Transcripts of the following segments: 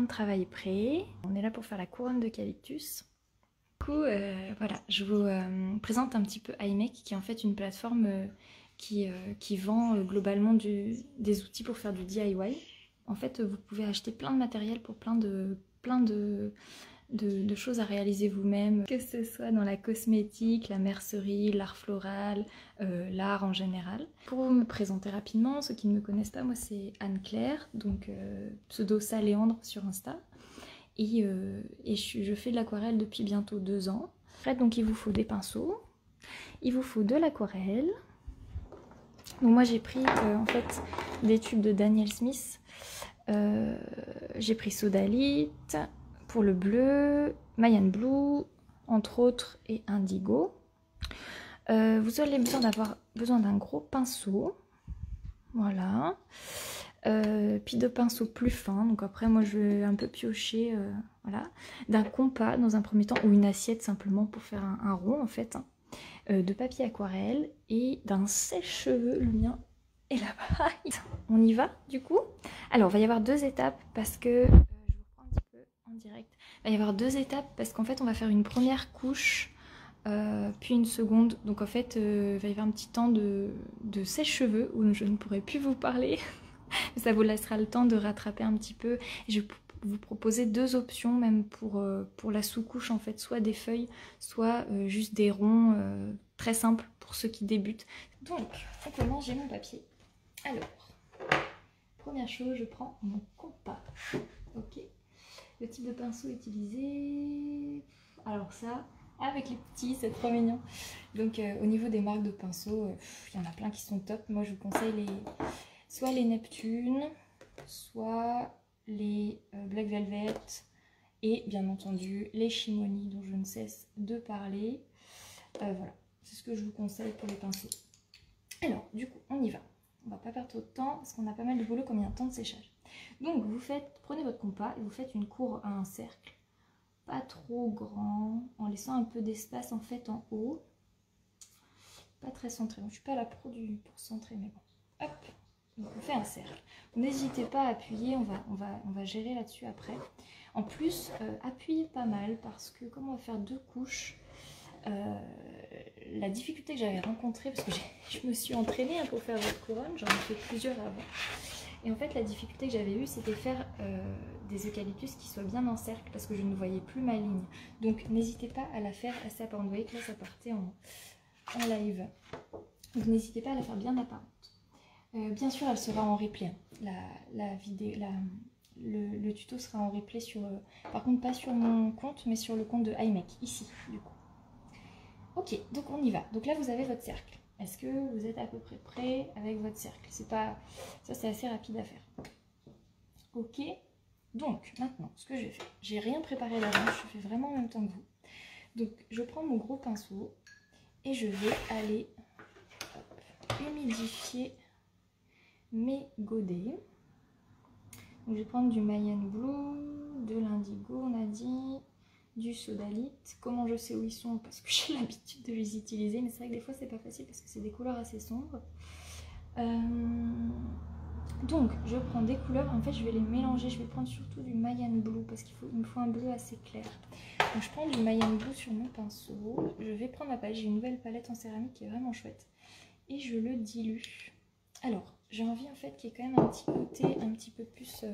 de travail prêt. On est là pour faire la couronne d'eucalyptus. Du coup, euh, voilà, je vous euh, présente un petit peu iMake, qui est en fait une plateforme euh, qui, vend globalement des outils pour faire du DIY. En fait, vous pouvez acheter plein de matériel pour plein de, de, choses à réaliser vous-même, que ce soit dans la cosmétique, la mercerie, l'art floral, euh, l'art en général. Pour me présenter rapidement, ceux qui ne me connaissent pas, moi c'est Anne-Claire, donc euh, pseudo Saléandre sur Insta. Et, euh, je, fais de l'aquarelle depuis bientôt deux ans. donc il vous faut des pinceaux, il vous faut de l'aquarelle. Donc moi j'ai pris en fait des tubes de Daniel Smith. j'ai pris Sodalite, pour le bleu, Mayan Blue, entre autres, et Indigo. Euh, vous allez besoin d'avoir besoin d'un gros pinceau. Voilà. Euh, puis de pinceaux plus fins. Donc après, moi, je vais un peu piocher. Euh, voilà. D'un compas dans un premier temps, ou une assiette simplement pour faire un, rond en fait. Hein. de papier aquarelle et d'un sèche-cheveux. Le mien est là-bas. On y va du coup? Alors, il va y avoir deux étapes parce que direct. Il va y avoir deux étapes parce qu'en fait on va faire une première couche euh, puis une seconde. Donc en fait euh, il va y avoir un petit temps de, sèche-cheveux où je ne pourrai plus vous parler. Ça vous laissera le temps de rattraper un petit peu. je vais vous proposer deux options même pour, euh, pour la sous-couche en fait. Soit des feuilles, soit juste des ronds très simples pour ceux qui débutent. Donc on commence, j'ai mon papier. Alors, première chose, je prends mon compas. Ok le type de pinceau utilisé. Alors ça, avec les petits, c'est trop mignon. Donc euh, au niveau des marques de pinceaux, euh, il y en a plein qui sont top. Moi je vous conseille les, soit les Neptune, soit les euh, Black Velvet et bien entendu les Shimoni dont je ne cesse de parler. voilà, c'est ce que je vous conseille pour les pinceaux. Alors du coup on y va. On va pas perdre trop de temps parce qu'on a pas mal de boulot comme il y a un temps de séchage. Donc vous faites, prenez votre compas et vous faites une cour à un cercle, pas trop grand, en laissant un peu d'espace en fait en haut. Pas très centré, je suis pas la pro du, pour centrer, mais bon. Hop, donc on fait un cercle. N'hésitez pas à appuyer, on va, on va, on va gérer là-dessus après. En plus, euh, appuyez pas mal parce que comme on va faire deux couches, euh, la difficulté que j'avais rencontrée, parce que je me suis entraînée hein, pour faire votre couronne, j'en ai fait plusieurs avant. Et en fait, la difficulté que j'avais eue, c'était faire euh, des eucalyptus qui soient bien en cercle parce que je ne voyais plus ma ligne. Donc, n'hésitez pas à la faire assez apparente. Vous voyez que là, ça partait en, live. Donc, n'hésitez pas à la faire bien apparente. Euh, bien sûr, elle sera en replay. La, vidéo, le, tuto sera en replay sur... Euh, par contre, pas sur mon compte, mais sur le compte de iMac, ici, du coup. Ok, donc on y va. Donc là, vous avez votre cercle. Est-ce que vous êtes à peu près prêt avec votre cercle? C'est pas ça, c'est assez rapide à faire. Ok. Donc maintenant, ce que je vais j'ai rien préparé à l'avance, je fais vraiment en même temps que vous. Donc je prends mon gros pinceau et je vais aller humidifier mes godets. Donc je vais prendre du Mayan Blue, de l'indigo, on a dit, du sodalite. Comment je sais où ils sont Parce que j'ai l'habitude de les utiliser, mais c'est vrai que des fois c'est pas facile parce que c'est des couleurs assez sombres. Euh, donc je prends des couleurs, en fait je vais les mélanger, je vais prendre surtout du Mayan Blue parce qu'il me faut un bleu assez clair. Donc je prends du Mayan Blue sur mon pinceau, je vais prendre ma palette, j'ai une nouvelle palette en céramique qui est vraiment chouette. Et je le dilue. Alors j'ai envie en fait qu'il y ait quand même un petit côté un petit peu plus... Euh,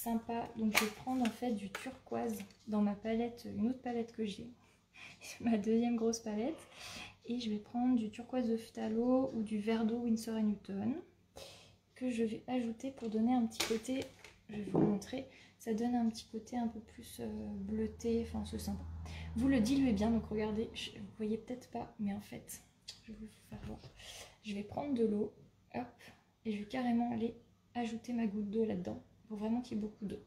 sympa. Donc je vais prendre en fait du turquoise dans ma palette, une autre palette que j'ai, ma deuxième grosse palette. Et je vais prendre du turquoise de Phtalo ou du vert d'eau Winsor Newton que je vais ajouter pour donner un petit côté, je vais vous montrer, ça donne un petit côté un peu plus euh, bleuté, enfin c'est sympa. Vous le diluez bien, donc regardez, vous voyez peut-être pas, mais en fait, je vais vous faire voir. Je vais prendre de l'eau, hop, et je vais carrément aller ajouter ma goutte d'eau là-dedans faut vraiment qu'il y ait beaucoup d'eau.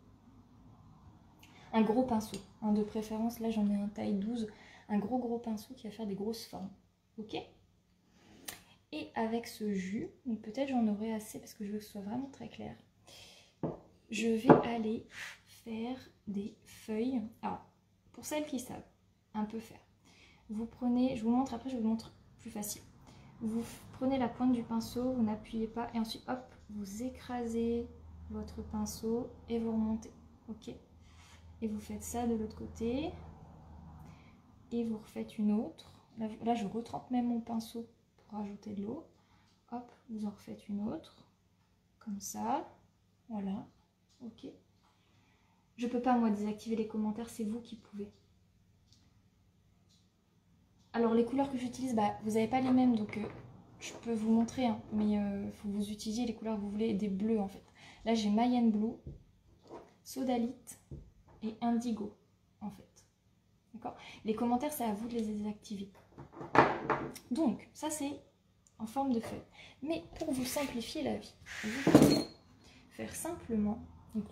Un gros pinceau, hein, de préférence, là j'en ai un taille 12, un gros gros pinceau qui va faire des grosses formes. Ok? Et avec ce jus, peut-être j'en aurai assez parce que je veux que ce soit vraiment très clair, je vais aller faire des feuilles. Alors, pour celles qui savent un peu faire, vous prenez, je vous montre après, je vous montre plus facile. Vous prenez la pointe du pinceau, vous n'appuyez pas et ensuite hop, vous écrasez votre pinceau et vous remontez. ok Et vous faites ça de l'autre côté. Et vous refaites une autre. Là, je retrempe même mon pinceau pour rajouter de l'eau. Hop, vous en refaites une autre. Comme ça. Voilà. Ok. Je peux pas, moi, désactiver les commentaires. C'est vous qui pouvez. Alors, les couleurs que j'utilise, bah, vous n'avez pas les mêmes. Donc, euh, je peux vous montrer. Hein, mais euh, vous utiliser les couleurs que vous voulez. Des bleus, en fait. Là, j'ai Mayenne Blue, Sodalite et Indigo, en fait. D'accord? Les commentaires, c'est à vous de les désactiver. Donc, ça, c'est en forme de feuille. Mais pour vous simplifier la vie, vous pouvez faire simplement,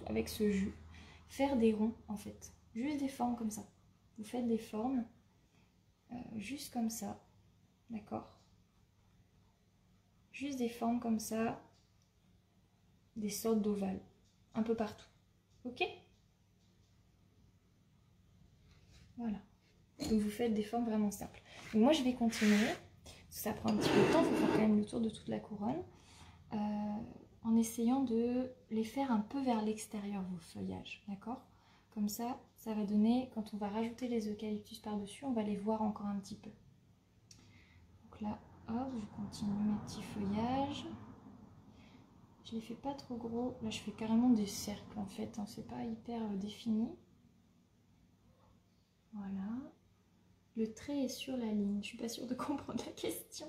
avec ce jus, faire des ronds, en fait. Juste des formes comme ça. Vous faites des formes, euh, juste comme ça. D'accord? Juste des formes comme ça, des sortes d'ovales, un peu partout. Ok? Voilà. Donc vous faites des formes vraiment simples. Moi je vais continuer. Ça prend un petit peu de temps, il faut faire quand même le tour de toute la couronne. Euh, en essayant de les faire un peu vers l'extérieur, vos feuillages. D'accord? Comme ça, ça va donner, quand on va rajouter les eucalyptus par-dessus, on va les voir encore un petit peu. Donc là, hop, je continue mes petits feuillages. Je les fais pas trop gros. Là, je fais carrément des cercles en fait. Hein. C'est pas hyper euh, défini. Voilà. Le trait est sur la ligne. Je suis pas sûre de comprendre la question.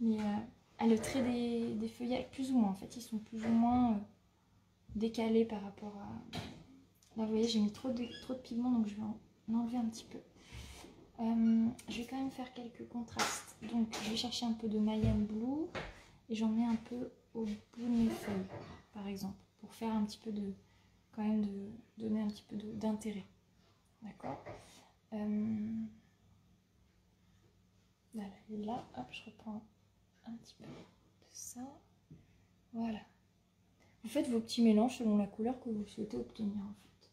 Mais euh, ah, le trait des, feuillages, plus ou moins en fait. Ils sont plus ou moins euh, décalés par rapport à... Là, vous voyez, j'ai mis trop de, trop de pigments, donc je vais en enlever un petit peu. je vais quand même faire quelques contrastes. Donc, je vais chercher un peu de Mayenne Blue et j'en mets un peu au bout de mes feuilles, par exemple, pour faire un petit peu de, quand même de donner un petit peu d'intérêt. D'accord? Euh, Voilà, et là, hop, je reprends un petit peu de ça. Voilà. Vous faites vos petits mélanges selon la couleur que vous souhaitez obtenir en fait.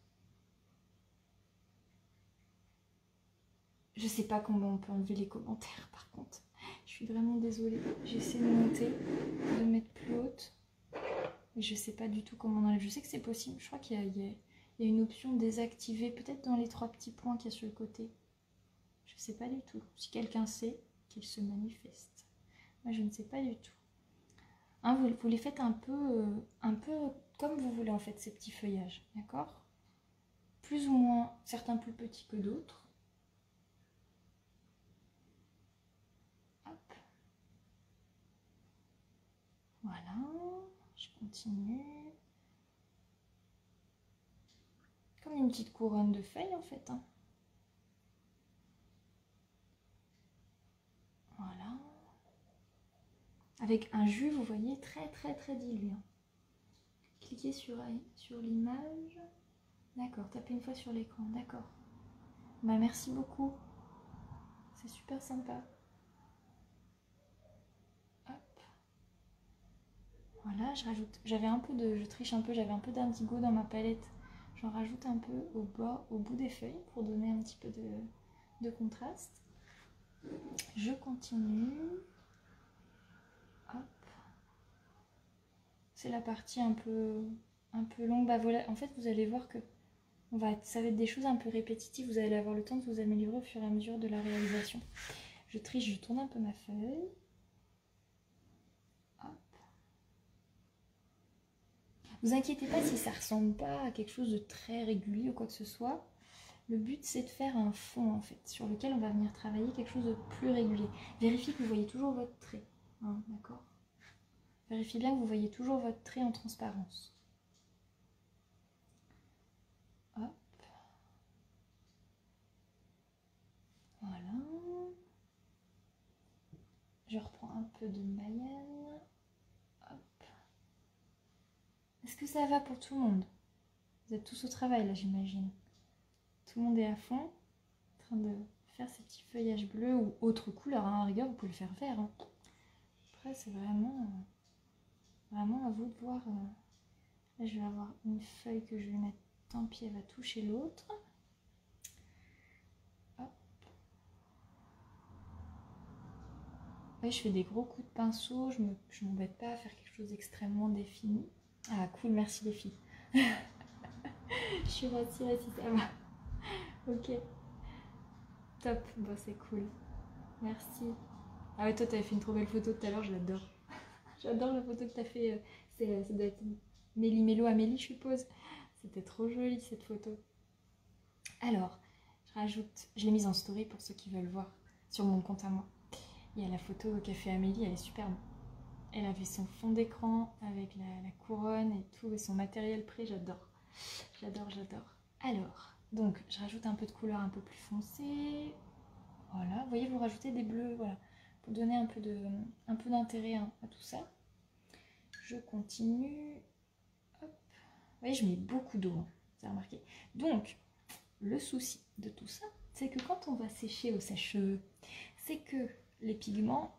Je sais pas comment on peut enlever les commentaires par contre. Je suis vraiment désolée. J'essaie de monter, de mettre plus haute. Mais je sais pas du tout comment on enlève. Je sais que c'est possible. Je crois qu'il y, a une option désactivée. Peut-être dans les trois petits points qu'il y a sur le côté. Je sais pas du tout. Si quelqu'un sait, qu'il se manifeste. Moi, je ne sais pas du tout. Hein, vous, vous, les faites un peu, euh, un peu comme vous voulez en fait, ces petits feuillages. D'accord? Plus ou moins, certains plus petits que d'autres. Voilà, je continue. Comme une petite couronne de feuilles en fait. Hein. Voilà. Avec un jus, vous voyez, très très très dilué. Cliquez sur, sur l'image. D'accord, tapez une fois sur l'écran. D'accord. Bah merci beaucoup. C'est super sympa. Voilà, je rajoute. J'avais un peu de. Je triche un peu, j'avais un peu d'indigo dans ma palette. J'en rajoute un peu au bord, au bout des feuilles pour donner un petit peu de, contraste. Je continue. Hop. C'est la partie un peu, un peu longue. Bah en fait, vous allez voir que on va, ça va être des choses un peu répétitives. Vous allez avoir le temps de vous améliorer au fur et à mesure de la réalisation. Je triche, je tourne un peu ma feuille. Vous inquiétez pas si ça ressemble pas à quelque chose de très régulier ou quoi que ce soit. Le but c'est de faire un fond en fait sur lequel on va venir travailler quelque chose de plus régulier. Vérifiez que vous voyez toujours votre trait, hein, d'accord? Vérifiez bien que vous voyez toujours votre trait en transparence. Hop. Voilà. Je reprends un peu de Mayenne. Est-ce que ça va pour tout le monde? Vous êtes tous au travail là, j'imagine. Tout le monde est à fond, en train de faire ces petits feuillages bleus ou autre couleur. Hein. À rigueur, vous pouvez le faire vert. Hein. Après, c'est vraiment, euh, vraiment à vous de voir. Euh. Là, je vais avoir une feuille que je vais mettre. Tant pis, elle va toucher l'autre. je fais des gros coups de pinceau, je ne m'embête pas à faire quelque chose d'extrêmement défini. Ah cool, merci les filles. Je suis rassurée si ça va. Ok. Top. Bon, c'est cool. Merci. Ah ouais, toi, t'avais fait une trop belle photo tout à l'heure, je l'adore. J'adore la photo que t'as fait. Euh, c'est, euh, ça Mélie Mélo Amélie, je suppose. C'était trop joli cette photo. Alors, je rajoute, je l'ai mise en story pour ceux qui veulent voir sur mon compte à moi. Il y a la photo qu'a fait Amélie, elle est superbe. Elle avait son fond d'écran avec la, couronne et tout, et son matériel prêt, j'adore. J'adore, j'adore. Alors, donc, je rajoute un peu de couleur un peu plus foncée. Voilà, vous voyez, vous rajoutez des bleus, voilà, pour donner un peu d'intérêt à tout ça. Je continue. Hop. Vous voyez, je mets beaucoup d'eau, hein, vous avez remarqué. Donc, le souci de tout ça, c'est que quand on va sécher au sèche-cheveux, c'est que les pigments,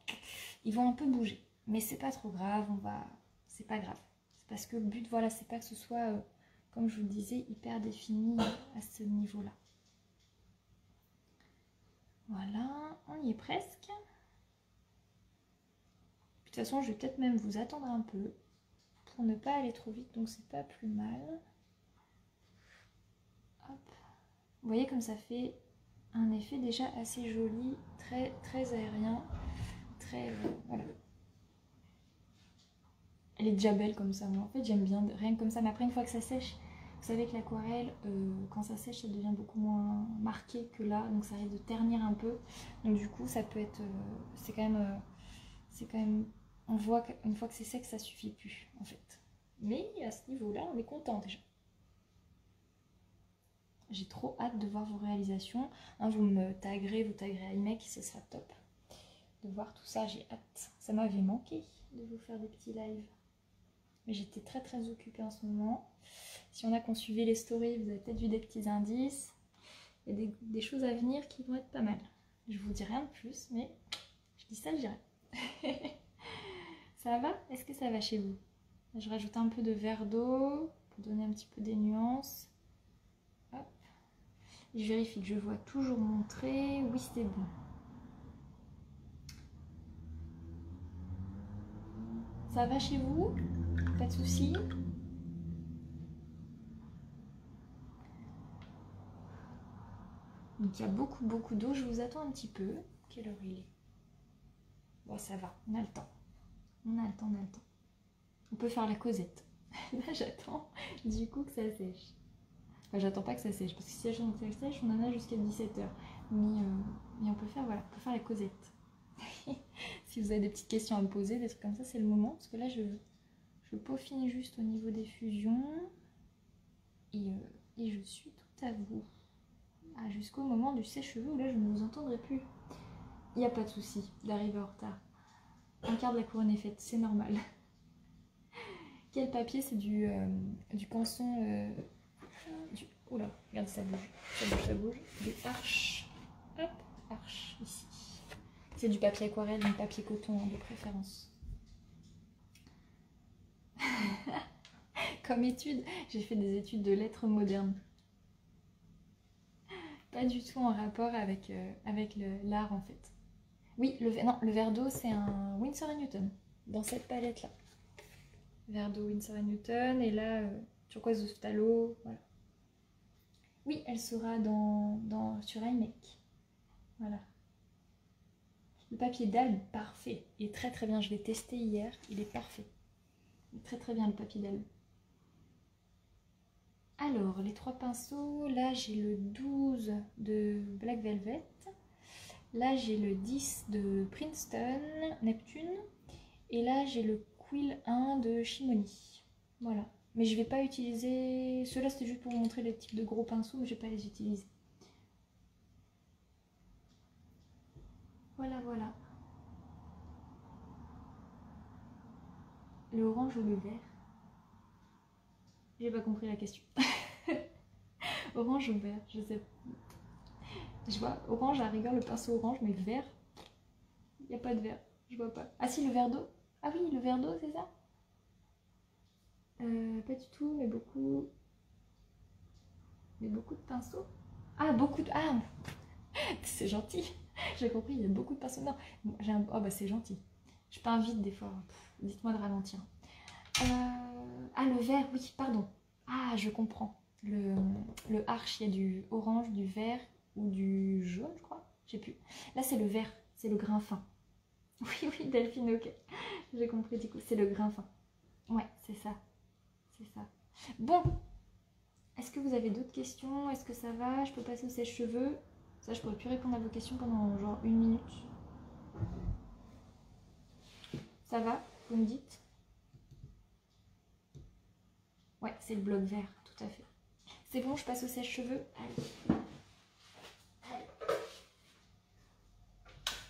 ils vont un peu bouger. Mais c'est pas trop grave, on va. C'est pas grave. Parce que le but, voilà, c'est pas que ce soit, euh, comme je vous le disais, hyper défini à ce niveau-là. Voilà, on y est presque. De toute façon, je vais peut-être même vous attendre un peu pour ne pas aller trop vite, donc c'est pas plus mal. Hop. Vous voyez comme ça fait un effet déjà assez joli, très, très aérien, très... Euh. Elle est déjà belle comme ça, moi en fait j'aime bien, rien comme ça, mais après une fois que ça sèche, vous savez que l'aquarelle, euh, quand ça sèche, ça devient beaucoup moins marqué que là, donc ça risque de ternir un peu. Donc du coup, ça peut être, euh, c'est quand même, c'est quand même, on voit qu'une fois que c'est sec, ça suffit plus en fait. Mais à ce niveau-là, on est content déjà. J'ai trop hâte de voir vos réalisations. Hein, vous me taguerez, vous taguerez iMec, ce sera top. De voir tout ça, j'ai hâte. Ça m'avait manqué de vous faire des petits lives. Mais j'étais très très occupée en ce moment. Si on a qu'on suivait les stories, vous avez peut-être vu des petits indices. Il y a des, choses à venir qui vont être pas mal. Je vous dis rien de plus, mais je dis ça, je dirais. ça va? Est-ce que ça va chez vous? Je rajoute un peu de verre d'eau pour donner un petit peu des nuances. Je vérifie que je vois toujours mon trait. Oui, c'est bon. Ça va chez vous? Pas de soucis Donc il y a beaucoup beaucoup d'eau. Je vous attends un petit peu. Quelle heure il est? Bon, ça va. On a le temps. On a le temps, on a le temps. On peut faire la causette. Là, j'attends du coup que ça sèche j'attends pas que ça sèche, parce que si ça sèche, on en a jusqu'à 17h. Mais, euh, mais, on peut faire, voilà, on peut faire la causette. si vous avez des petites questions à me poser, des trucs comme ça, c'est le moment. Parce que là, je, je peaufine juste au niveau des fusions. Et, euh, je suis tout à vous. Ah, jusqu'au moment du sèche-cheveux où là, je ne vous entendrai plus. Il n'y a pas de souci d'arriver en retard. Un quart de la couronne est faite, c'est normal. Quel papier C'est du, euh, du canson Oula, regarde, ça bouge. Ça bouge, ça bouge. Des arches. Hop, arches, ici. C'est du papier aquarelle, du papier coton hein, de préférence. Comme étude, j'ai fait des études de lettres modernes. Pas du tout en rapport avec, euh, avec l'art en fait. Oui, le, non, le verre d'eau, c'est un Winsor Newton, dans cette palette-là. Verre d'eau Winsor Newton, et là, euh, turquoise de Stalo, voilà. Oui, elle sera dans, dans, sur iMac. Voilà. Le papier d'albe, parfait. Il est très très bien. Je l'ai testé hier. Il est parfait. Très très bien le papier d'albe. Alors, les trois pinceaux. Là, j'ai le 12 de Black Velvet. Là, j'ai le 10 de Princeton, Neptune. Et là, j'ai le Quill 1 de Shimoni. Voilà. Mais je vais pas utiliser... Ceux-là, c'était juste pour vous montrer les types de gros pinceaux, mais je vais pas les utiliser. Voilà, voilà. Le orange ou le vert J'ai pas compris la question. orange ou vert Je sais Je vois orange à rigueur, le pinceau orange, mais vert, il n'y a pas de vert. Je vois pas. Ah si, le verre d'eau Ah oui, le verre d'eau, c'est ça? Euh, pas du tout, mais beaucoup. Mais beaucoup de pinceaux? Ah, beaucoup de. Ah C'est gentil J'ai compris, il y a beaucoup de pinceaux. Non, j'ai un... oh bah c'est gentil. Je peins vite des fois. Dites-moi de ralentir. Euh, ah, le vert, oui, pardon. Ah, je comprends. le, le arche, il y a du orange, du vert ou du jaune, je crois. Je sais plus. Là, c'est le vert, c'est le grain fin. Oui, oui, Delphine, ok. J'ai compris du coup, c'est le grain fin. Ouais, c'est ça. C'est ça. Bon, est-ce que vous avez d'autres questions? Est-ce que ça va? Je peux passer au sèche-cheveux? Ça, je pourrais plus répondre à vos questions pendant genre une minute. Ça va? Vous me dites Ouais, c'est le bloc vert, tout à fait. C'est bon, je passe au sèche-cheveux.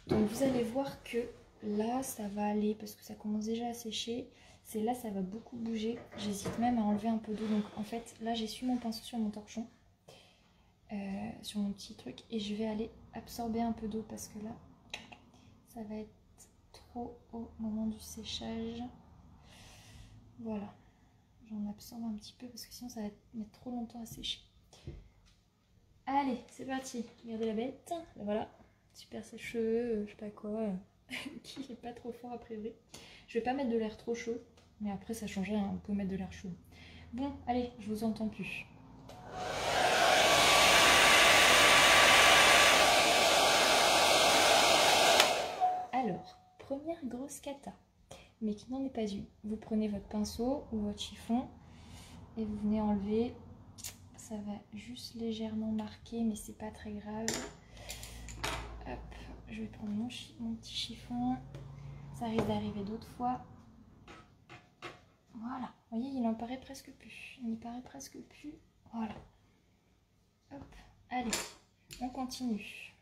Donc vous allez voir que là, ça va aller parce que ça commence déjà à sécher. C'est là, ça va beaucoup bouger. J'hésite même à enlever un peu d'eau. Donc en fait, là, j'ai su mon pinceau sur mon torchon, euh, sur mon petit truc. Et je vais aller absorber un peu d'eau parce que là, ça va être au moment du séchage. Voilà. J'en absorbe un petit peu parce que sinon, ça va mettre trop longtemps à sécher. Allez, c'est parti. Regardez la bête. voilà super sèche-cheveux, euh, je sais pas quoi, qui est pas trop fort a priori. Je vais pas mettre de l'air trop chaud, mais après ça changerait, on peut mettre de l'air chaud. Bon, allez, je vous entends plus. Alors, première grosse cata, mais qui n'en est pas une. Vous prenez votre pinceau ou votre chiffon et vous venez enlever. Ça va juste légèrement marquer, mais c'est pas très grave. Hop, je vais prendre mon, petit chiffon. Ça risque d'arriver d'autres fois. Voilà. Vous voyez, il n'en paraît presque plus. Il n'y paraît presque plus. Voilà. Hop. Allez, on continue.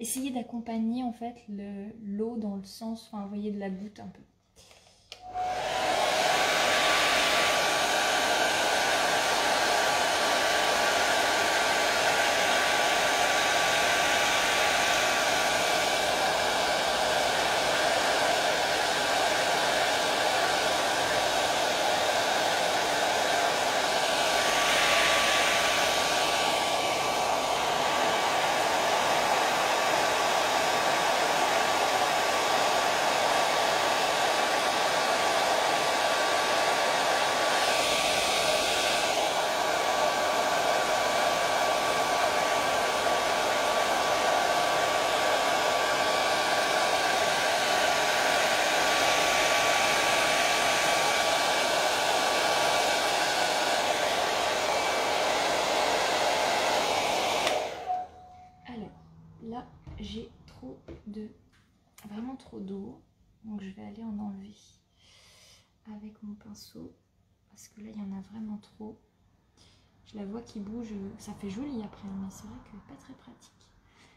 Essayez d'accompagner en fait l'eau dans le sens, enfin, de la goutte un peu. j'ai trop de vraiment trop d'eau donc je vais aller en enlever avec mon pinceau parce que là il y en a vraiment trop je la vois qui bouge ça fait joli après mais c'est vrai que pas très pratique.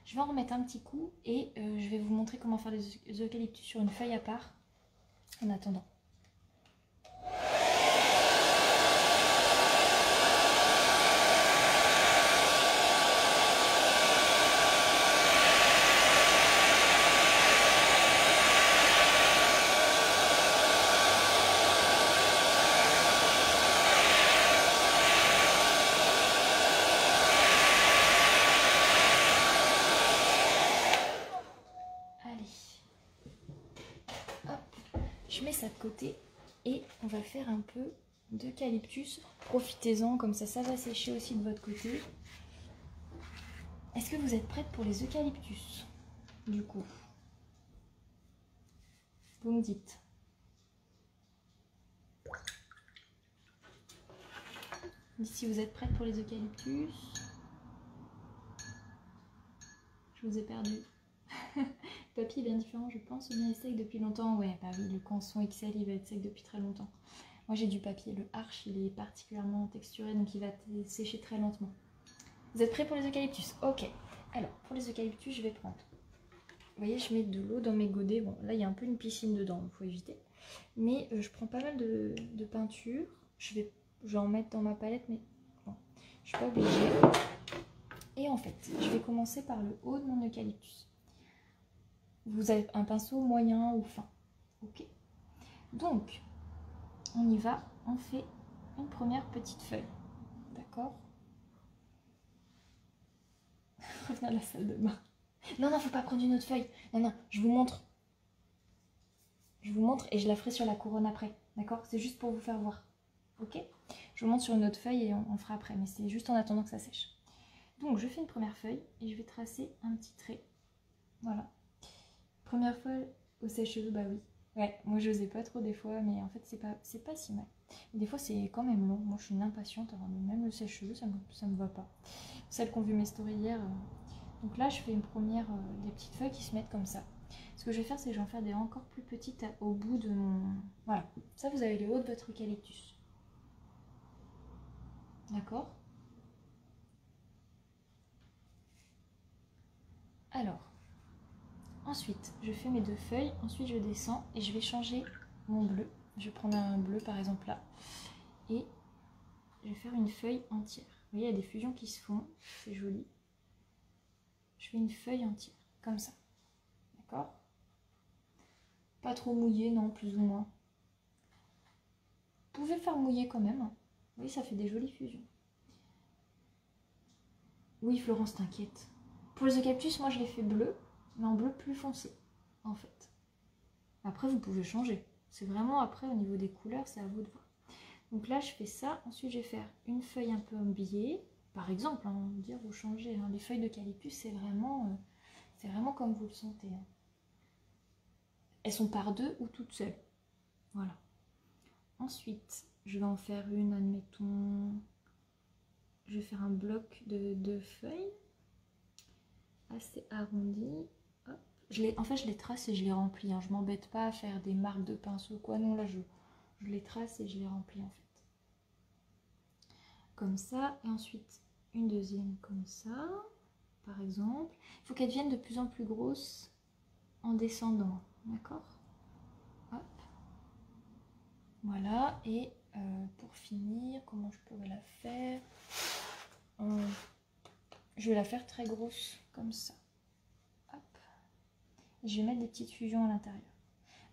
Je vais en remettre un petit coup et euh, je vais vous montrer comment faire les eucalyptus sur une feuille à part en attendant et on va faire un peu d'eucalyptus. Profitez-en, comme ça, ça va sécher aussi de votre côté. Est-ce que vous êtes prête pour les eucalyptus Du coup, vous me dites. si vous êtes prête pour les eucalyptus? Je vous ai perdu. papier est bien différent, je pense. Bien sec depuis longtemps. Ouais, bah oui, le canson XL, il va être sec depuis très longtemps. Moi, j'ai du papier. Le Arch, il est particulièrement texturé, donc il va sécher très lentement. Vous êtes prêts pour les eucalyptus? Ok. Alors, pour les eucalyptus, je vais prendre. Vous voyez, je mets de l'eau dans mes godets. Bon, là, il y a un peu une piscine dedans, il faut éviter. Mais euh, je prends pas mal de, peinture. Je vais, je vais en mettre dans ma palette, mais bon, je suis pas obligée. Et en fait, je vais commencer par le haut de mon eucalyptus. Vous avez un pinceau moyen ou fin. Ok. Donc, on y va. On fait une première petite feuille. D'accord? Reviens à la salle de bain. Non, non, faut pas prendre une autre feuille. Non, non, je vous montre. Je vous montre et je la ferai sur la couronne après. D'accord? C'est juste pour vous faire voir. Ok? Je vous montre sur une autre feuille et on, fera après, mais c'est juste en attendant que ça sèche. Donc je fais une première feuille et je vais tracer un petit trait. Voilà. Première feuille au sèche-cheveux, bah oui. Ouais, moi je n'osais pas trop des fois, mais en fait c'est pas, pas si mal. des fois c'est quand même long. Moi je suis une impatiente, alors même le sèche-cheveux ça me, ça me va pas. Celles qui ont vu mes stories hier. Euh, donc là je fais une première, euh, des petites feuilles qui se mettent comme ça. Ce que je vais faire c'est que je vais en faire des encore plus petites au bout de mon... Voilà, ça vous avez le haut de votre eucalyptus. D'accord? Alors, ensuite, je fais mes deux feuilles, ensuite je descends et je vais changer mon bleu. Je vais prendre un bleu par exemple là et je vais faire une feuille entière. Vous voyez, il y a des fusions qui se font, c'est joli. Je fais une feuille entière, comme ça. D'accord? Pas trop mouillé, non, plus ou moins. Vous pouvez faire mouiller quand même. Hein. Oui, ça fait des jolies fusions. Oui, Florence, t'inquiète. Pour les eucalyptus, moi je les fais bleu, mais en bleu plus foncé, en fait. Après, vous pouvez changer. C'est vraiment après, au niveau des couleurs, c'est à vous de voir. Donc là, je fais ça. Ensuite, je vais faire une feuille un peu embillée. Par exemple, hein, dire vous changez. Hein. Les feuilles d'eucalyptus, c'est vraiment, euh, c'est vraiment comme vous le sentez. Hein. Elles sont par deux ou toutes seules. Voilà. Ensuite, je vais en faire une, admettons, je vais faire un bloc de deux feuilles assez arrondi. Je les, en fait, je les trace et je les remplis. Hein. Je m'embête pas à faire des marques de pinceau quoi. Non, là, je, je les trace et je les remplis en fait. Comme ça. Et ensuite, une deuxième comme ça, par exemple. Il faut qu'elles deviennent de plus en plus grosses en descendant. D'accord? Voilà. Et euh, pour finir, comment je pourrais la faire? Je vais la faire très grosse, comme ça. Je vais mettre des petites fusions à l'intérieur.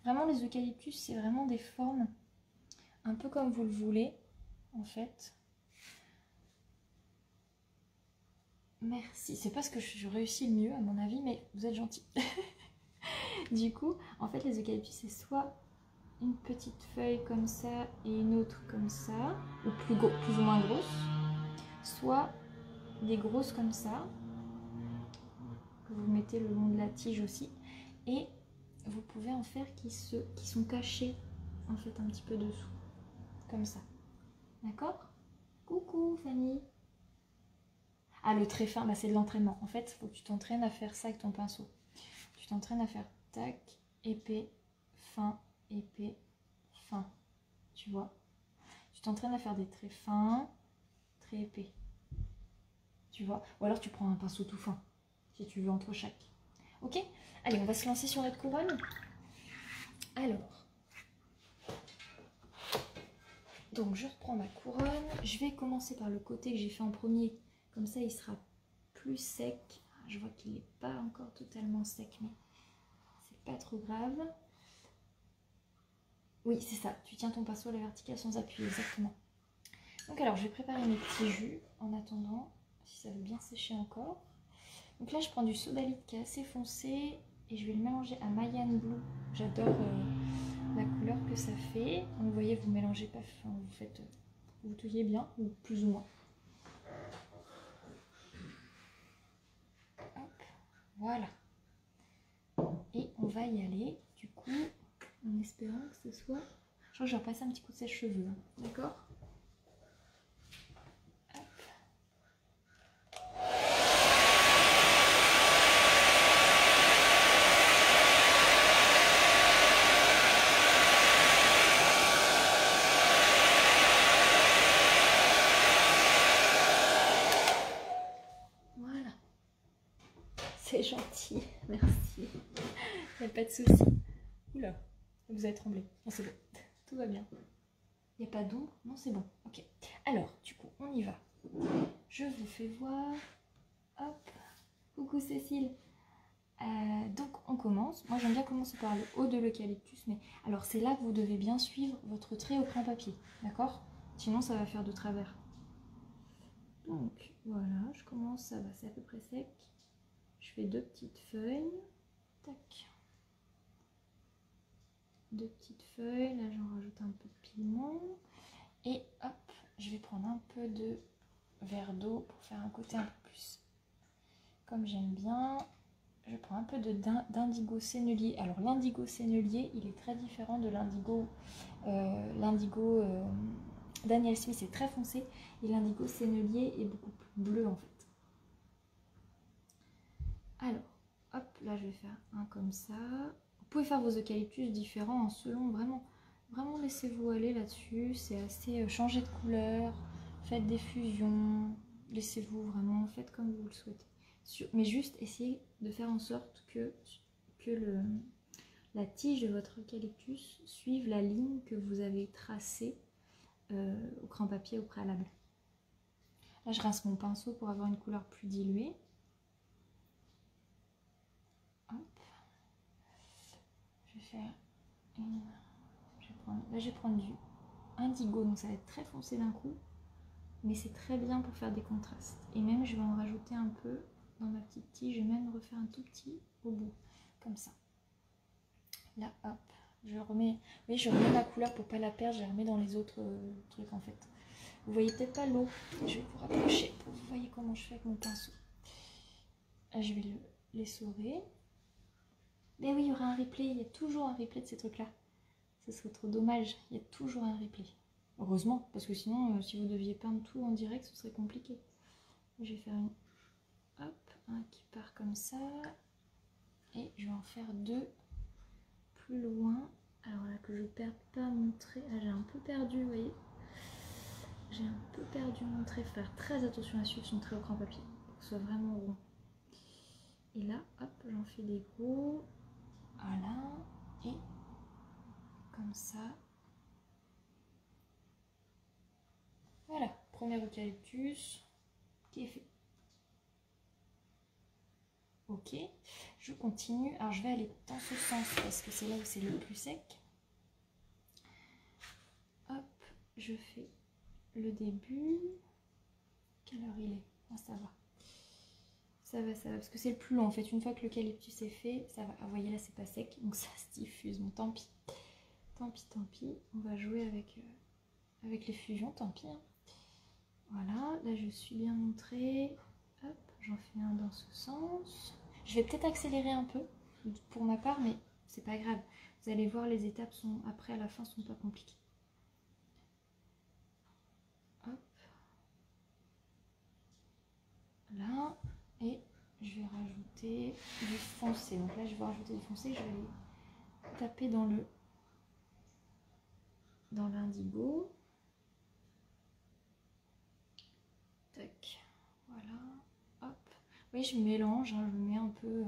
Vraiment, les eucalyptus, c'est vraiment des formes un peu comme vous le voulez, en fait. Merci. C'est pas ce que je réussis le mieux, à mon avis, mais vous êtes gentil. du coup, en fait, les eucalyptus, c'est soit une petite feuille comme ça et une autre comme ça, ou plus ou moins grosse, soit des grosses comme ça, que vous mettez le long de la tige aussi, et vous pouvez en faire qui, sont cachés en fait un petit peu dessous, comme ça. D'accord? Coucou Fanny Ah le très fin, bah, c'est de l'entraînement. En fait, faut que tu t'entraînes à faire ça avec ton pinceau. Tu t'entraînes à faire tac, épais, fin, épais, fin. Tu vois? Tu t'entraînes à faire des traits fins, très épais. Tu vois? Ou alors tu prends un pinceau tout fin, si tu veux, entre chaque. Ok Allez, on va se lancer sur notre couronne. Alors. Donc, je reprends ma couronne. Je vais commencer par le côté que j'ai fait en premier. Comme ça, il sera plus sec. Je vois qu'il n'est pas encore totalement sec, mais c'est pas trop grave. Oui, c'est ça. Tu tiens ton pinceau à la verticale sans appui, exactement. Donc alors, je vais préparer mes petits jus en attendant, si ça veut bien sécher encore. Donc là, je prends du soda qui est assez foncé et je vais le mélanger à Mayan Blue. J'adore euh, la couleur que ça fait. Vous voyez, vous mélangez pas, vous faites, euh, vous touillez bien, ou plus ou moins. Hop, voilà. Et on va y aller, du coup, en espérant que ce soit... Je crois que je vais repasser un petit coup de sèche-cheveux, hein. d'accord Voilà. C'est gentil, merci. Il pas de souci. Oula. Vous avez tremblé. c'est bon. Tout va bien. Il n'y a pas d'ombre Non, c'est bon. Ok. Alors, du coup, on y va. Je vous fais voir. Hop. Coucou Cécile. Euh, donc, on commence. Moi, j'aime bien commencer par le haut de l'eucalyptus. Mais alors, c'est là que vous devez bien suivre votre trait au crayon papier. D'accord? Sinon, ça va faire de travers. Donc, voilà. Je commence. Ça va, c'est à peu près sec. Je fais deux petites feuilles. Tac deux petites feuilles. Là, j'en rajoute un peu de piment. Et hop, je vais prendre un peu de verre d'eau pour faire un côté un peu plus comme j'aime bien. Je prends un peu d'indigo sennelier. Alors l'indigo sennelier, il est très différent de l'indigo euh, l'indigo euh, Daniel Smith est très foncé et l'indigo sennelier est beaucoup plus bleu en fait. Alors, hop, là je vais faire un comme ça. Vous pouvez faire vos eucalyptus différents selon vraiment, vraiment laissez-vous aller là-dessus. C'est assez euh, changer de couleur, faites des fusions, laissez-vous vraiment, faites comme vous le souhaitez. mais juste essayez de faire en sorte que, la tige de votre eucalyptus suive la ligne que vous avez tracée euh, au crayon papier au préalable. Là, je rince mon pinceau pour avoir une couleur plus diluée. Je vais prendre... Là, je vais prendre du indigo, donc ça va être très foncé d'un coup. Mais c'est très bien pour faire des contrastes. Et même, je vais en rajouter un peu dans ma petite tige. Je vais même refaire un tout petit au bout, comme ça. Là, hop, je remets, oui, je remets ma couleur pour pas la perdre, je la remets dans les autres euh, trucs en fait. Vous voyez peut-être pas l'eau, je vais vous rapprocher vous voyez comment je fais avec mon pinceau. Je vais le, l'essorer. Mais oui, il y aura un replay, il y a toujours un replay de ces trucs-là. Ce serait trop dommage, il y a toujours un replay. Heureusement, parce que sinon, euh, si vous deviez peindre tout en direct, ce serait compliqué. Je vais faire une... Hop, un qui part comme ça. Et je vais en faire deux plus loin. Alors là, que je perde pas mon trait. Ah, j'ai un peu perdu, vous voyez. J'ai un peu perdu mon trait. Faire très attention à suivre son trait au grand papier pour que ce soit vraiment rond. Et là, hop, j'en fais des gros. Voilà. Et comme ça. Voilà, premier eucalyptus qui est fait. Ok, je continue. Alors je vais aller dans ce sens parce que c'est là où c'est le plus sec. Hop, je fais le début. Quelle heure il est? Ah, Ça va. Ça va, ça va. Parce que c'est le plus long en fait. Une fois que l'eucalyptus est fait, ça va. Ah, vous voyez là, c'est pas sec. Donc ça se diffuse. Bon, tant pis. Tant pis, tant pis. On va jouer avec, euh, avec les fusions. Tant pis. Hein. Voilà. Là, je suis bien montrée. Hop, j'en fais un dans ce sens. Je vais peut-être accélérer un peu pour ma part, mais c'est pas grave. Vous allez voir, les étapes sont après, à la fin, sont pas compliquées. Hop. Là. Et je vais rajouter du foncé. Donc là, je vais rajouter du foncé. Je vais taper dans le dans l'indigo. Tac. Voilà. Hop. Oui, je mélange. Hein. je mets un peu,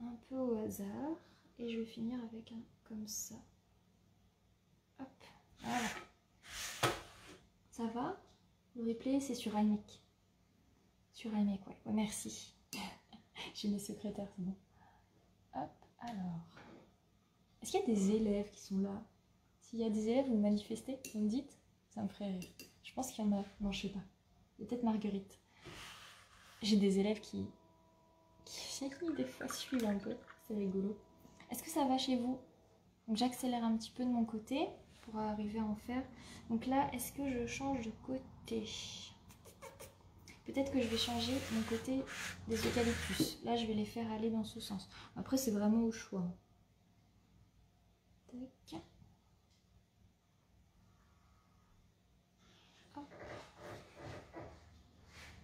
un peu au hasard. Et je vais finir avec un comme ça. Hop. Voilà. Ça va? Le replay, c'est sur iMic. Ouais. ouais merci. J'ai mes secrétaires, c'est bon. Hop, alors. Est-ce qu'il y a des élèves qui sont là? S'il y a des élèves, vous manifestez, vous me dites Ça me ferait rire. Je pense qu'il y en a. Non, je sais pas. Peut-être Marguerite. J'ai des élèves qui, qui des fois suivent un peu. C'est rigolo. Est-ce que ça va chez vous? Donc j'accélère un petit peu de mon côté pour arriver à en faire. Donc là, est-ce que je change de côté? Peut-être que je vais changer mon côté des eucalyptus. Là, je vais les faire aller dans ce sens. Après, c'est vraiment au choix. Tac.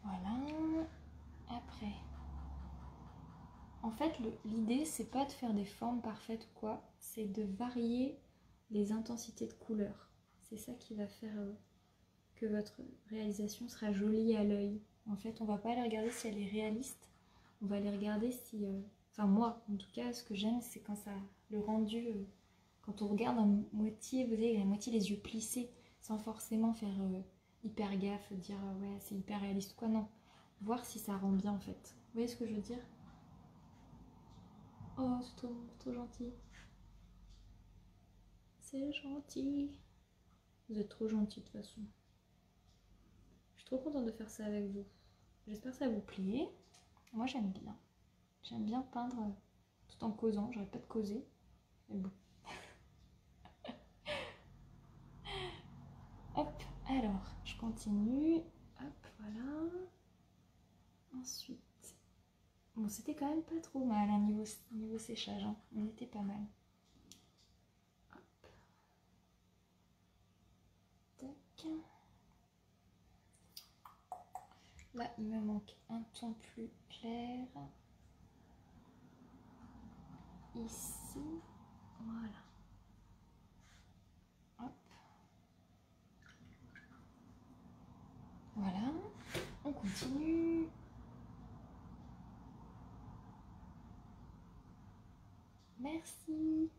Voilà. Après. En fait, l'idée, c'est pas de faire des formes parfaites ou quoi. C'est de varier les intensités de couleurs. C'est ça qui va faire euh, que votre réalisation sera jolie à l'œil. En fait, on va pas aller regarder si elle est réaliste. On va aller regarder si... Euh, enfin, moi, en tout cas, ce que j'aime, c'est quand ça... Le rendu... Euh, quand on regarde à moitié, vous avez à moitié les yeux plissés, sans forcément faire euh, hyper gaffe, dire ouais, c'est hyper réaliste quoi. Non. Voir si ça rend bien, en fait. Vous voyez ce que je veux dire? Oh, c'est trop, trop gentil. C'est gentil. Vous êtes trop gentil de toute façon. Trop contente de faire ça avec vous. J'espère que ça vous plaît. Moi, j'aime bien. J'aime bien peindre tout en causant. J'aurais pas de causer. Mais bon. Alors, je continue. Hop, voilà. Ensuite, bon, c'était quand même pas trop mal, hein, niveau, niveau séchage. Hein. On était pas mal. Hop. Tac. Là, il me manque un ton plus clair. Ici, voilà. Hop. Voilà. On continue. Merci.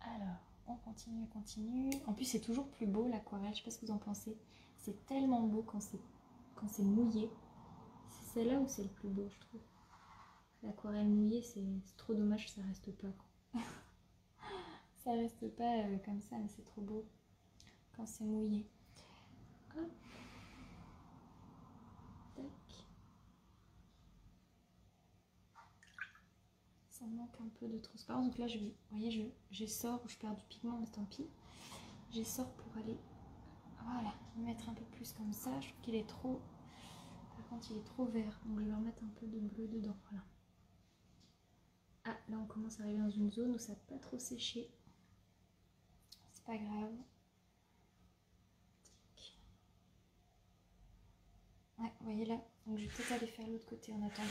Alors, on continue, continue. En plus, c'est toujours plus beau l'aquarelle. Je sais pas ce que vous en pensez. C'est tellement beau quand c'est quand c'est mouillé. C'est celle-là où c'est le plus beau, je trouve. L'aquarelle mouillée, c'est trop dommage ça reste pas. ça reste pas euh, comme ça, mais c'est trop beau quand c'est mouillé. Hop. Tac. Ça manque un peu de transparence. Donc là, je, vous voyez, j'essore, je, je perds du pigment, mais tant pis. J'essore pour aller voilà, mettre un peu plus comme ça. Je trouve qu'il est trop. Par contre, il est trop vert. Donc je vais remettre un peu de bleu dedans. Voilà. Ah, là on commence à arriver dans une zone où ça n'a pas trop séché. C'est pas grave. Ouais, vous voyez là? Donc je vais peut-être aller faire l'autre côté en attendant.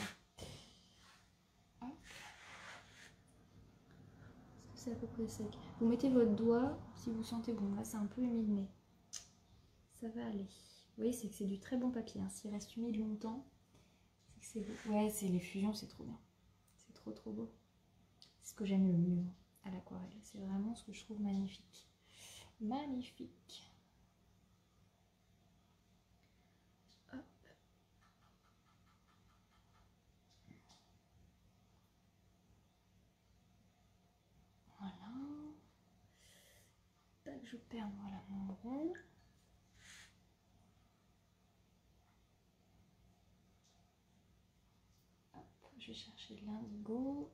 Hop. Est-ce que c'est à peu près sec? Vous mettez votre doigt si vous sentez bon. Là c'est un peu humide mais ça va aller. Vous voyez, c'est que c'est du très bon papier. Hein. S'il reste humide longtemps, c'est que c'est beau. Ouais, c'est les fusions, c'est trop bien. C'est trop trop beau. C'est ce que j'aime le mieux à l'aquarelle. C'est vraiment ce que je trouve magnifique. Magnifique. Hop. Voilà. Je perds voilà mon rond. je vais chercher de l'indigo.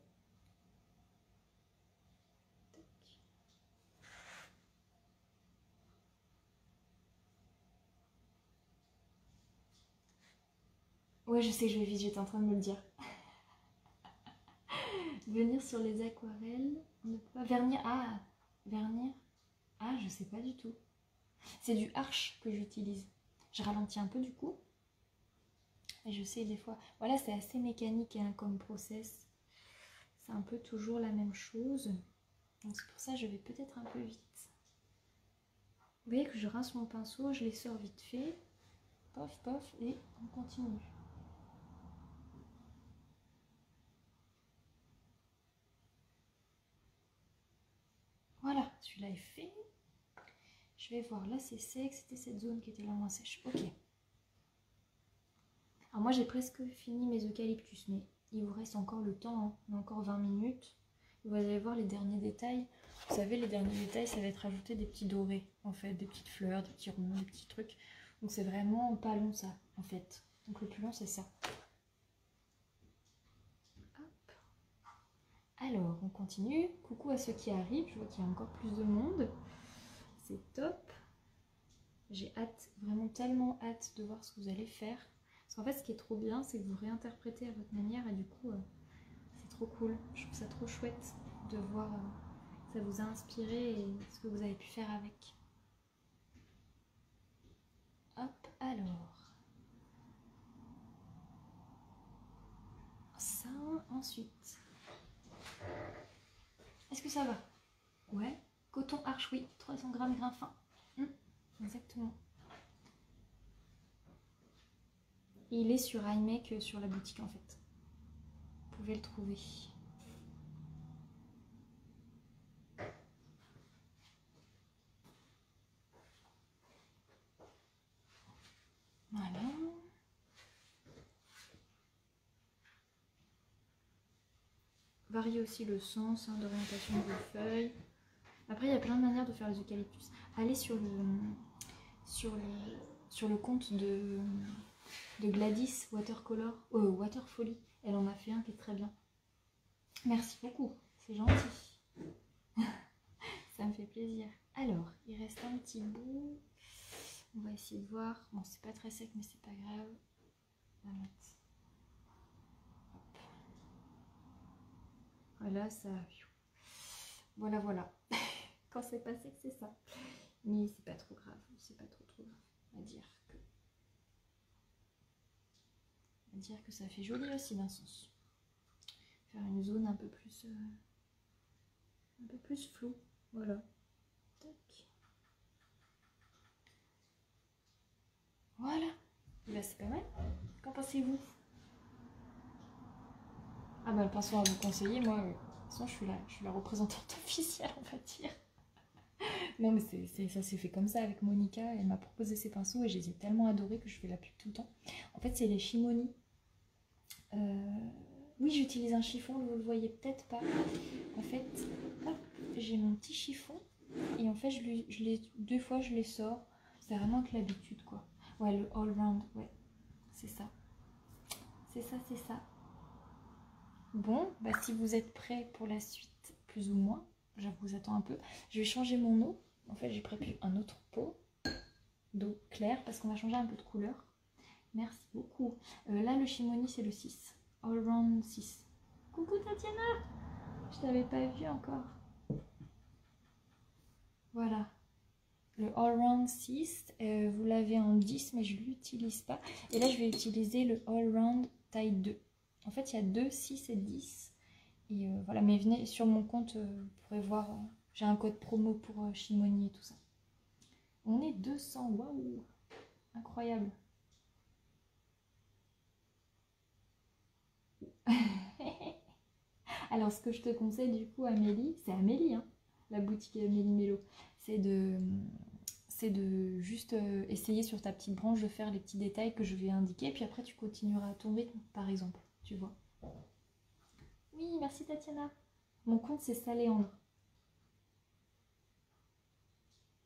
Ouais, je sais, je vais vite, j'étais en train de me le dire. Venir sur les aquarelles, ne pas vernir. Ah, vernir. Ah, je sais pas du tout. C'est du arche que j'utilise. Je ralentis un peu du coup. Et je sais des fois, voilà, c'est assez mécanique hein, comme process. C'est un peu toujours la même chose. Donc c'est pour ça que je vais peut-être un peu vite. Vous voyez que je rince mon pinceau, je les sors vite fait. Pof, pof, et on continue. Voilà, celui-là est fait. Je vais voir, là c'est sec, c'était cette zone qui était la moins sèche. Ok. Alors moi j'ai presque fini mes eucalyptus, mais il vous reste encore le temps, hein. encore 20 minutes. Vous allez voir les derniers détails. Vous savez, les derniers détails, ça va être ajouter des petits dorés, en fait, des petites fleurs, des petits ronds, des petits trucs. Donc c'est vraiment pas long ça, en fait. Donc le plus long, c'est ça. Alors, on continue. Coucou à ceux qui arrivent. Je vois qu'il y a encore plus de monde. C'est top. J'ai hâte, vraiment tellement hâte de voir ce que vous allez faire. Parce qu'en fait, ce qui est trop bien, c'est que vous réinterprétez à votre manière et du coup, euh, c'est trop cool. Je trouve ça trop chouette de voir euh, ça vous a inspiré et ce que vous avez pu faire avec. Hop, alors. Ça, ensuite. Est-ce que ça va? Ouais. Coton arche, oui. 300 grammes grain fin. Hum, exactement. Il est sur iMake sur la boutique en fait. Vous pouvez le trouver. Voilà. Variez aussi le sens hein, d'orientation de vos feuilles. Après, il y a plein de manières de faire les eucalyptus. Allez sur le, sur le, sur le compte de de Gladys Watercolor, euh, Waterfolly. Elle en a fait un qui est très bien. Merci beaucoup, c'est gentil. Ça me fait plaisir. Alors, il reste un petit bout. On va essayer de voir. Bon, c'est pas très sec, mais c'est pas grave. On. Voilà, ça. Voilà, voilà. Quand c'est pas sec, c'est ça. Mais c'est pas trop grave. C'est pas trop trop grave. On va dire que. Dire que ça fait joli aussi d'un sens. Faire une zone un peu plus. euh, un peu plus floue. Voilà. Voilà. Là, c'est pas mal. Qu'en pensez-vous? Ah bah le pinceau à vous conseiller, moi, euh, de toute façon, je suis la, je suis la représentante officielle, on va dire. non mais ça s'est fait comme ça avec Monica, elle m'a proposé ces pinceaux et je les ai tellement adorés que je fais la pub tout le temps. En fait, c'est les Shimoni. Euh, Oui, j'utilise un chiffon, vous le voyez peut-être pas. En fait, j'ai mon petit chiffon et en fait, je, deux fois, je les sors. C'est vraiment que l'habitude, quoi. Ouais, le all round, ouais. C'est ça. C'est ça, c'est ça. Bon, bah si vous êtes prêts pour la suite, plus ou moins, je vous attends un peu. Je vais changer mon eau. En fait, j'ai prévu un autre pot d'eau claire parce qu'on va changer un peu de couleur. Merci beaucoup. Euh, là, le Shimoni, c'est le 6. All round 6. Coucou Tatiana Je t'avais pas vu encore. Voilà. Le All Round 6, euh, vous l'avez en 10, mais je ne l'utilise pas. Et là, je vais utiliser le All Round taille 2. En fait, il y a 2, 6 et 10. Et euh, voilà, mais venez sur mon compte, vous pourrez voir. J'ai un code promo pour Shimoni et tout ça. On est 200, waouh Incroyable. Alors, ce que je te conseille du coup, Amélie, c'est Amélie, hein, la boutique Amélie Mélo, c'est de, c'est de juste euh, essayer sur ta petite branche de faire les petits détails que je vais indiquer, puis après tu continueras à ton rythme, par exemple, tu vois. Oui, merci Tatiana. Mon compte c'est Saléandre.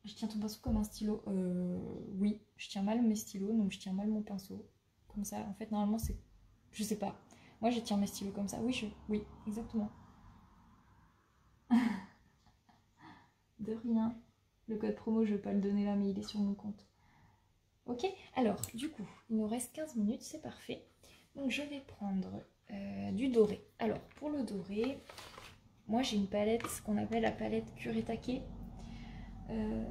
Je tiens ton pinceau comme un stylo. Euh, oui, je tiens mal mes stylos, donc je tiens mal mon pinceau. Comme ça, en fait, normalement, c'est. Je sais pas. Moi, je tiens mes stylos comme ça. Oui, je... oui, exactement. De rien. Le code promo, je vais pas le donner là, mais il est sur mon compte. Ok Alors, du coup, il nous reste 15 minutes, c'est parfait. Donc, je vais prendre euh, du doré. Alors, pour le doré, moi, j'ai une palette, ce qu'on appelle la palette Kuretake. Euh,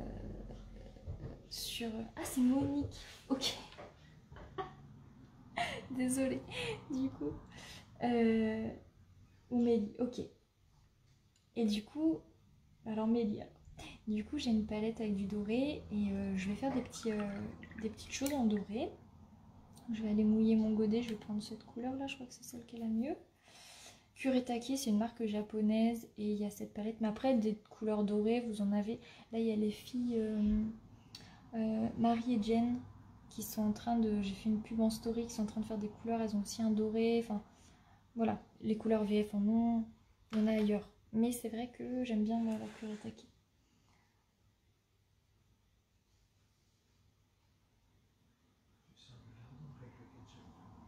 sur... Ah, c'est Monique Ok. Désolée. Du coup... Euh... Ou Mélie, ok. Et du coup... Alors, Mélie, alors. Du coup, j'ai une palette avec du doré et euh, je vais faire euh, des petites choses en doré. Je vais aller mouiller mon godet, je vais prendre cette couleur là, je crois que c'est celle qui est la mieux. Kuretake, c'est une marque japonaise et il y a cette palette. Mais après, des couleurs dorées, vous en avez. Là, il y a les filles Marie et Jen qui sont en train de. J'ai fait une pub en story, qui sont en train de faire des couleurs. Elles ont aussi un doré. Enfin, voilà. Les couleurs VF en ont. Il y en a ailleurs. Mais c'est vrai que j'aime bien la Kuretake.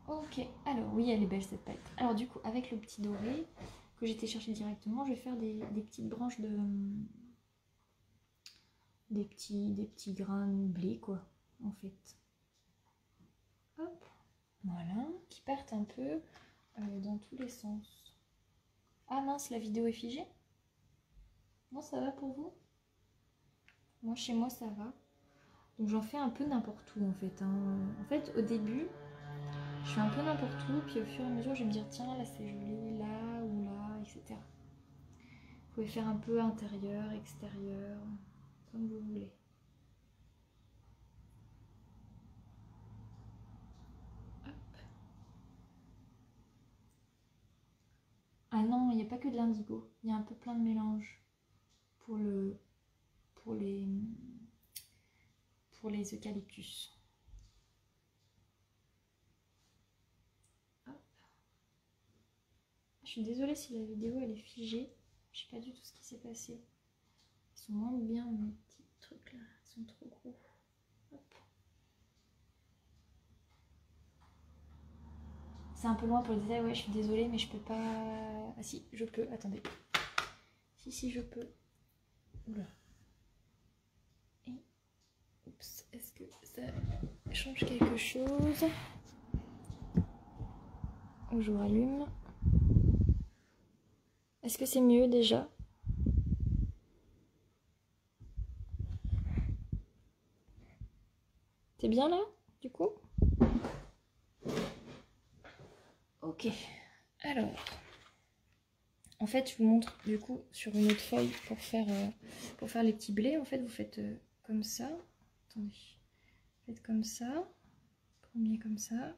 Ok, alors oui, elle est belle cette palette. Alors du coup, avec le petit doré que j'ai été chercher directement, je vais faire des, des petites branches de... Des petits, des petits grains de blé, quoi, en fait. Voilà, qui partent un peu euh, dans tous les sens. Ah mince, la vidéo est figée Non, ça va pour vous? Moi, chez moi, ça va. Donc j'en fais un peu n'importe où, en fait. hein. En fait, au début, je fais un peu n'importe où, puis au fur et à mesure, je vais me dire, tiens, là c'est joli, là ou là, etc. Vous pouvez faire un peu intérieur, extérieur, comme vous voulez. Ah non, il n'y a pas que de l'indigo, il y a un peu plein de mélanges pour le pour les eucalyptus. Je suis désolée si la vidéo elle est figée. Je sais pas du tout ce qui s'est passé. Ils sont moins bien mes petits trucs là. Ils sont trop gros. C'est un peu loin pour le détail. Ouais, je suis désolée, mais je peux pas. Ah si, je peux. Attendez. Si, si, je peux. Oula. Et Oups, est-ce que ça change quelque chose? Ou je rallume. Est-ce que c'est mieux déjà? T'es bien là, du coup? Ok. Alors, en fait, je vous montre du coup sur une autre feuille pour faire, euh, pour faire les petits blés. En fait, vous faites euh, comme ça. Attendez. Faites comme ça. Premier comme ça.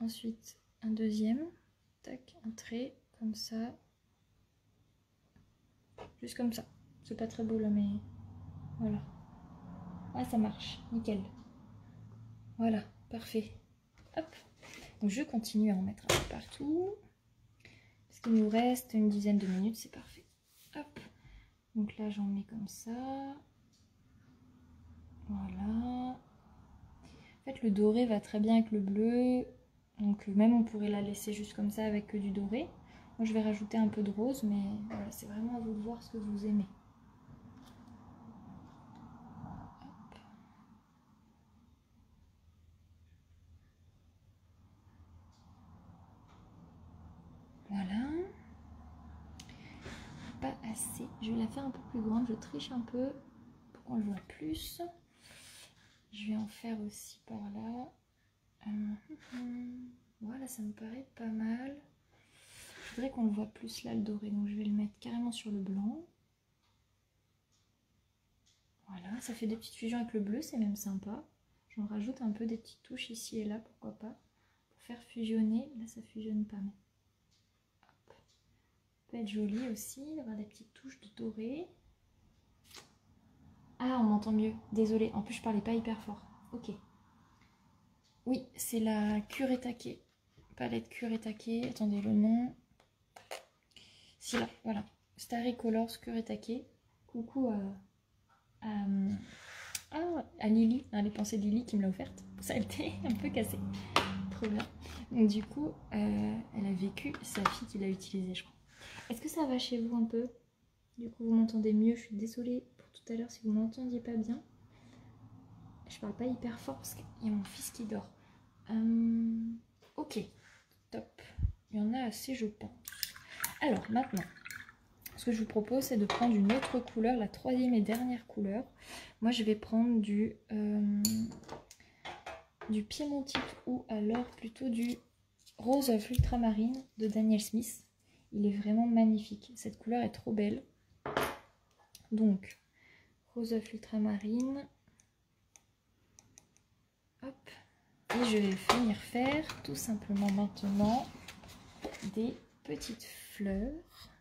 Ensuite, un deuxième. Tac, un trait comme ça. Juste comme ça. C'est pas très beau là, mais voilà. Ah, ça marche. Nickel. Voilà, parfait. Hop. Je continue à en mettre un peu partout. Parce qu'il nous reste une dizaine de minutes, c'est parfait. Hop. Donc là, j'en mets comme ça. Voilà. En fait, le doré va très bien avec le bleu. Donc même on pourrait la laisser juste comme ça avec que du doré. Moi, je vais rajouter un peu de rose, mais c'est vraiment à vous de voir ce que vous aimez. Voilà. Pas assez. Je vais la faire un peu plus grande. Je triche un peu pour qu'on le voit plus. Je vais en faire aussi par là. Euh, voilà, ça me paraît pas mal. Je voudrais qu'on le voit plus là, le doré. Donc je vais le mettre carrément sur le blanc. Voilà, ça fait des petites fusions avec le bleu, c'est même sympa. J'en rajoute un peu des petites touches ici et là, pourquoi pas. Pour faire fusionner. Là, ça fusionne pas mal peut être joli aussi, d'avoir des petites touches de doré. Ah, on m'entend mieux. Désolée, en plus je parlais pas hyper fort. Ok. Oui, c'est la Kuretake. Palette Kuretake. Attendez, le nom. Si là, voilà. Starry Colors Kuretake. Coucou à, à, Lily, les pensées de Lily qui me l'a offerte. Ça a été un peu cassé. Trop bien. Donc du coup, euh, elle a vécu, sa fille qui l'a utilisé, je crois. Est-ce que ça va chez vous un peu? Du coup, vous m'entendez mieux. Je suis désolée pour tout à l'heure si vous m'entendiez pas bien. Je parle pas hyper fort parce qu'il y a mon fils qui dort. Euh, ok, top. Il y en a assez, je pense. Alors, maintenant, ce que je vous propose, c'est de prendre une autre couleur, la troisième et dernière couleur. Moi, je vais prendre du, euh, ou alors plutôt du Rose of Ultramarine de Daniel Smith. Il est vraiment magnifique. Cette couleur est trop belle. Donc, rose of ultramarine. Hop. Et je vais venir faire tout simplement maintenant des petites fleurs.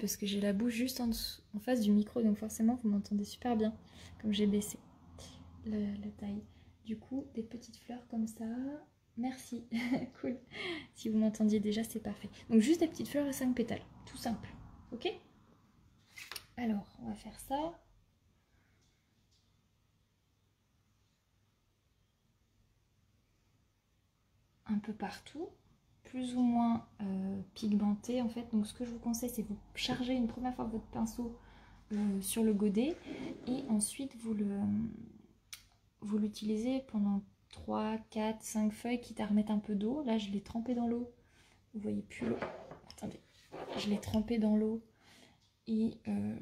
parce que j'ai la bouche juste en, en, face du micro, donc forcément vous m'entendez super bien, comme j'ai baissé la taille. Du coup, des petites fleurs comme ça. Merci, cool. Si vous m'entendiez déjà, c'est parfait. Donc juste des petites fleurs à 5 pétales, tout simple. Ok? Alors, on va faire ça. Un peu partout, plus ou moins euh, pigmenté en fait. Donc ce que je vous conseille, c'est vous charger une première fois votre pinceau euh, sur le godet et ensuite vous le vous l'utilisez pendant 3, 4, 5 feuilles, quitte à un peu d'eau. Là, je l'ai trempé dans l'eau. Vous voyez plus. Attendez. Je l'ai trempé dans l'eau. Et, euh,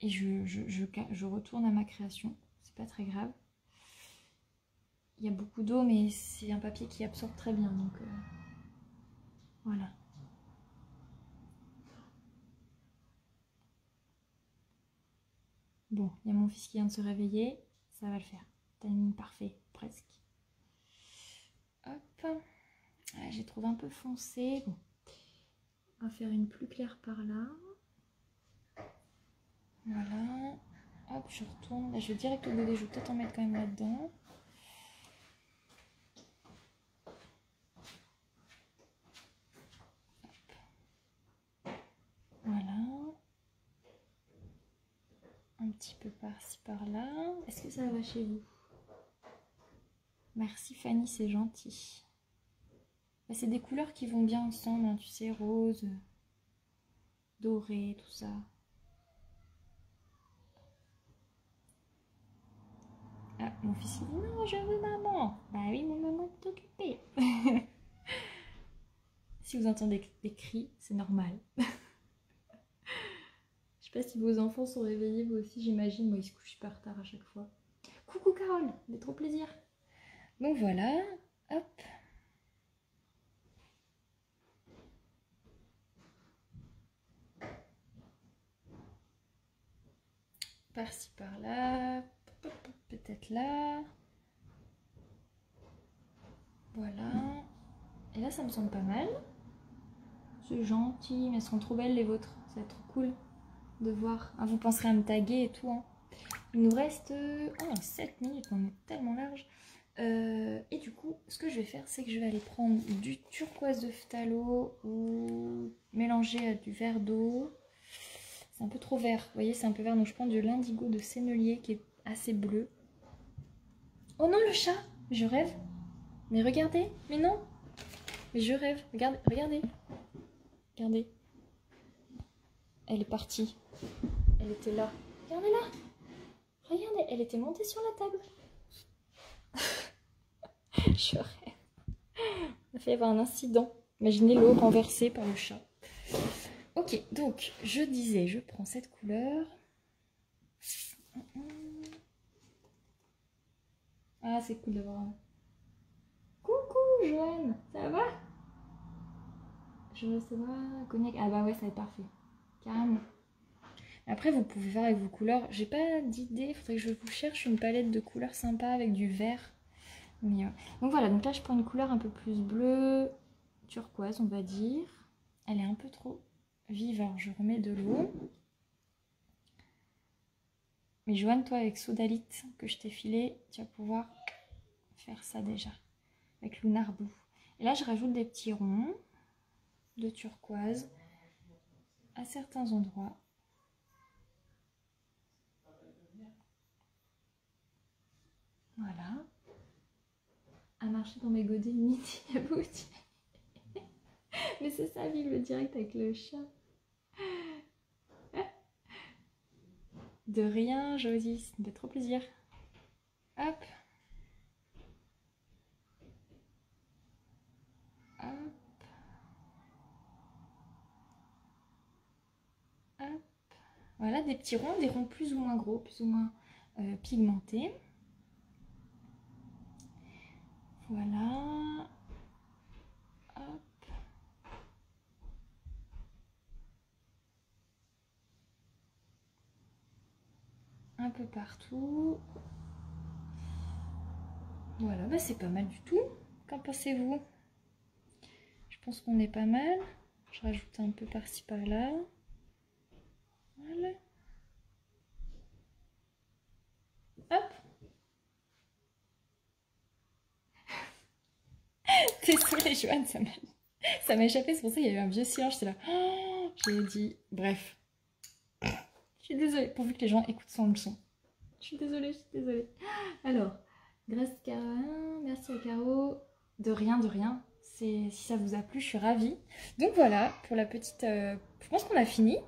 et je, je, retourne à ma création. C'est pas très grave. Il y a beaucoup d'eau, mais c'est un papier qui absorbe très bien. Donc, euh, voilà. Bon, il y a mon fils qui vient de se réveiller. Ça va le faire. Timing parfait, presque. Hop. J'ai trouvé un peu foncé. Bon. On va faire une plus claire par là. Voilà. Hop, je retourne. Je vais direct au godet. Je vais peut-être en mettre quand même là-dedans. Petit peu par-ci par-là. Est-ce que ça va chez vous? Merci Fanny, c'est gentil. Bah, c'est des couleurs qui vont bien ensemble, hein, tu sais, rose. doré, tout ça. Ah, mon fils il dit non, je veux maman. Bah oui, mon maman est occupée. si vous entendez des cris, c'est normal. je sais pas si vos enfants sont réveillés, vous aussi, j'imagine. Moi, ils se couchent super tard à chaque fois. Coucou Carole, c'est trop plaisir. Donc voilà, hop. Par-ci, par-là. Peut-être là. Voilà. Et là, ça me semble pas mal. C'est gentil, mais elles sont trop belles les vôtres. Ça va être trop cool de voir. Ah, vous penserez à me taguer et tout. Hein. Il nous reste oh, 7 minutes, on est tellement large. Euh, et du coup, ce que je vais faire, c'est que je vais aller prendre du turquoise de phthalo ou mélanger à du verre d'eau. C'est un peu trop vert, vous voyez, c'est un peu vert. Donc je prends de l'indigo de sénelier qui est assez bleu. Oh non, le chat Je rêve. Mais regardez, mais non Mais je rêve. Regardez, regardez. Regardez. Elle est partie. Elle était là. Regardez-la Regardez, elle était montée sur la table. je rêve. Il a fait avoir un incident. Imaginez l'eau renversée par le chat. Ok, donc je disais, je prends cette couleur. Ah, c'est cool d'avoir. Coucou, Joanne, ça va? Je recevoir cognac. Ah bah ouais, ça va être parfait. Carrément. Après, vous pouvez faire avec vos couleurs. J'ai pas d'idée, faudrait que je vous cherche une palette de couleurs sympa avec du vert. Mais, Donc voilà, donc là je prends une couleur un peu plus bleue, turquoise on va dire. Elle est un peu trop vive, alors je remets de l'eau. Mais Joanne, toi avec Sodalite que je t'ai filé, tu vas pouvoir faire ça déjà. Avec Lunar Blue. Et là je rajoute des petits ronds de turquoise à certains endroits. Voilà. À marcher dans mes godets midi à boutique. Mais c'est ça, vive le direct avec le chat. De rien, Josie, ça me fait trop plaisir. Hop. Hop. Voilà, des petits ronds, des ronds plus ou moins gros, plus ou moins euh, pigmentés. Voilà. Un peu partout. Voilà, bah c'est pas mal du tout. Qu'en pensez-vous? Je pense qu'on est pas mal. Je rajoute un peu par-ci par-là. Voilà. Hop Désolée, Joanne, ça m'a échappé. C'est pour ça qu'il y a eu un vieux silence. J'étais là. J'ai dit. Bref. Je suis désolée. Pourvu que les gens écoutent son leçon. Je suis désolée, je suis désolée. Alors, grâce Carin, merci à Caro. De rien, de rien. Si ça vous a plu, je suis ravie. Donc voilà, pour la petite... Euh, je pense qu'on a fini.